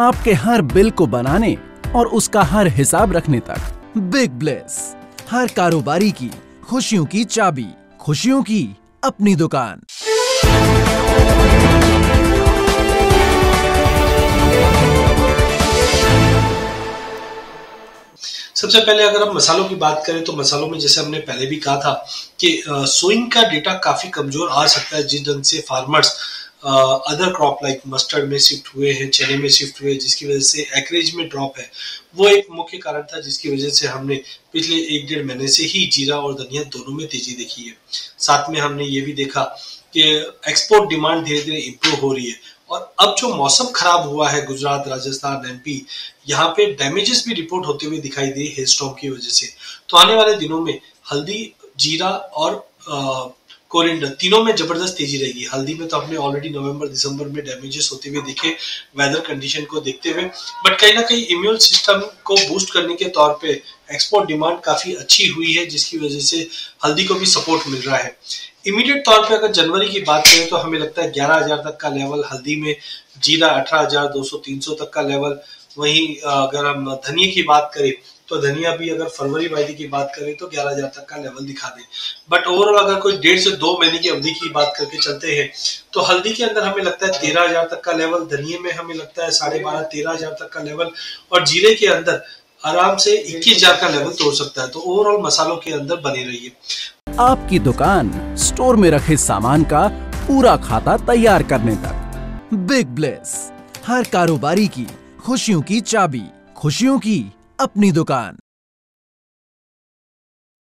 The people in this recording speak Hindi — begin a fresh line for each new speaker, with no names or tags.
आपके हर बिल को बनाने और उसका हर हिसाब रखने तक। बिग ब्लेस हर कारोबारी की, खुशियों की चाबी, खुशियों की अपनी दुकान।
सबसे पहले अगर हम मसालों की बात करें तो मसालों में जैसे हमने पहले भी कहा था कि सोइंग का डेटा काफ़ी कमज़ोर आ सकता है जिस ढंग से farmers other crop like mustard में शिफ्ट हुए हैं चने में शिफ्ट हुए जिसकी वजह से एक्रेज में ड्रॉप है। वो एक मुख्य कारण था जिसकी वजह से हमने पिछले एक डेढ़ महीने से ही जीरा और धनिया दोनों में तेज़ी देखी है। साथ में हमने ये भी देखा कि एक्सपोर्ट डिमांड धीरे धीरे इम्प्रूव हो रही है। और अब जो मौसम खराब हुआ है, गुजरात, राजस्थान एमपी यहाँ पे डैमेजेस भी रिपोर्ट होते हुए दिखाई दे हेलस्टॉम की वजह से। तो आने वाले दिनों में हल्दी, जीरा और कोरिंडर, तीनों में ज़बरदस्त तेज़ी रहेगी हल्दी में तो हमने ऑलरेडी नवंबर दिसंबर में डैमेजेस होते हुए देखे वेदर कंडीशन को देखते हुए। बट कहीं ना कहीं इम्यून सिस्टम को बूस्ट करने के तौर पे एक्सपोर्ट डिमांड काफ़ी अच्छी हुई है, जिसकी वजह से हल्दी को भी सपोर्ट मिल रहा है। इमीडिएट तौर पे अगर जनवरी की बात करें तो हमें लगता है ग्यारह हज़ार तक का लेवल हल्दी में, जीरा अठारह हज़ार, दो सौ, तीन सौ तक का लेवल वहीं, अगर हम धनिया की बात करें तो धनिया भी अगर फरवरी वायदे की बात करें तो ग्यारह हज़ार तक का लेवल दिखा दे। बट ओवरऑल अगर कोई डेढ़ से दो महीने की अवधि की बात करके चलते हैं तो हल्दी के अंदर हमें लगता है तेरह हज़ार तक का लेवल धनिया में हमें लगता है साढ़े बारह, तेरह हज़ार तक का लेवल और जीरे के अंदर आराम से इक्कीस हज़ार का लेवल तोड़ सकता है। तो ओवरऑल मसालों के अंदर बनी रही है
आपकी दुकान स्टोर में रखे सामान का पूरा खाता तैयार करने तक। बिग ब्लेस हर कारोबारी की खुशियों की चाबी, खुशियों की अपनी दुकान।